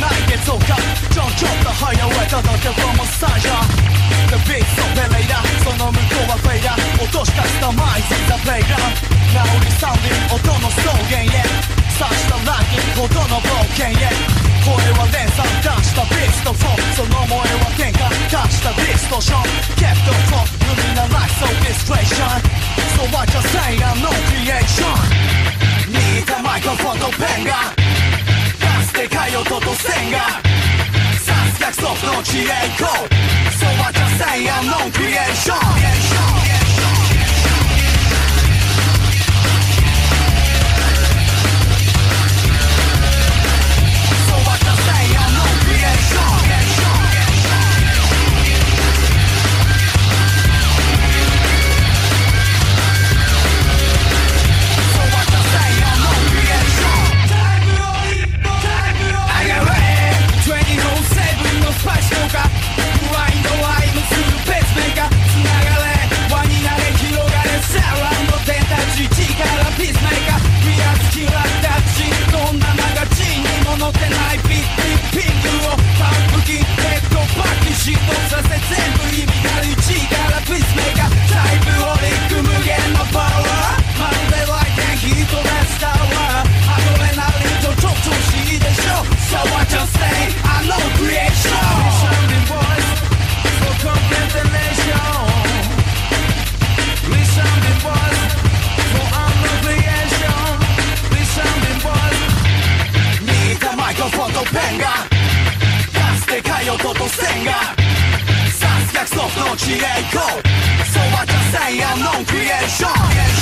ないで増加ちょんちょんと早られただけはもうサイヤ The beat's so ペレイラその向こうはフェイラ落としたスタマイズ The playground ナウリサウリ音の草原へ刺したラッキーほどの冒険。へ声は連鎖出したビストフォンその萌えは天下。出したディストション Get the fuck ルミナライトディストレーション。So I just say I'm no creation 似たマイクロフォンのペンが jako posęga Sas jak cofnąć i jego Zobacz, a say I'm no creation, creation. go to stęga Zas jak cofnąć i ręką. So what I say, creation